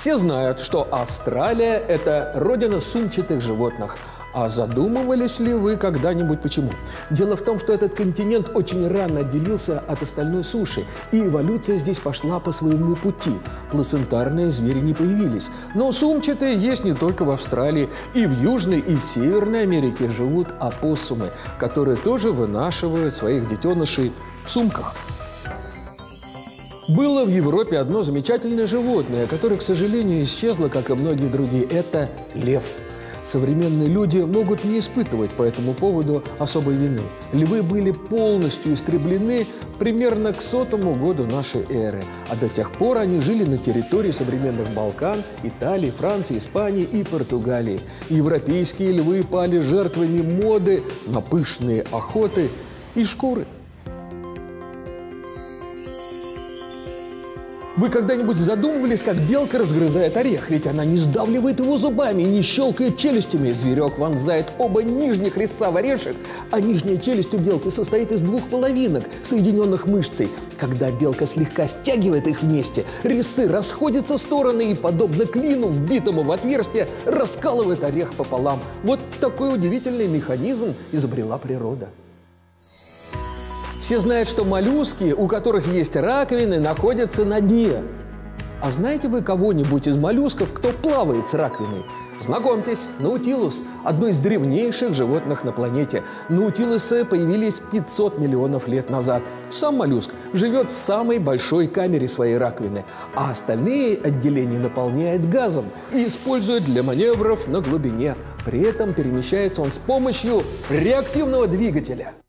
Все знают, что Австралия – это родина сумчатых животных. А задумывались ли вы когда-нибудь почему? Дело в том, что этот континент очень рано отделился от остальной суши, и эволюция здесь пошла по своему пути. Плацентарные звери не появились. Но сумчатые есть не только в Австралии. И в Южной, и в Северной Америке живут опоссумы, которые тоже вынашивают своих детенышей в сумках. Было в Европе одно замечательное животное, которое, к сожалению, исчезло, как и многие другие. Это лев. Современные люди могут не испытывать по этому поводу особой вины. Львы были полностью истреблены примерно к сотому году нашей эры, а до тех пор они жили на территории современных Балкан, Италии, Франции, Испании и Португалии. Европейские львы пали жертвами моды на пышные охоты и шкуры. Вы когда-нибудь задумывались, как белка разгрызает орех? Ведь она не сдавливает его зубами, не щелкает челюстями. Зверек вонзает оба нижних резца в орешек, а нижняя челюсть у белки состоит из двух половинок, соединенных мышцей. Когда белка слегка стягивает их вместе, резцы расходятся в стороны и, подобно клину, вбитому в отверстие, раскалывает орех пополам. Вот такой удивительный механизм изобрела природа. Все знают, что моллюски, у которых есть раковины, находятся на дне. А знаете вы кого-нибудь из моллюсков, кто плавает с раковиной? Знакомьтесь, наутилус – одно из древнейших животных на планете. Наутилусы появились 500 миллионов лет назад. Сам моллюск живет в самой большой камере своей раковины, а остальные отделения наполняет газом и использует для маневров на глубине. При этом перемещается он с помощью реактивного двигателя –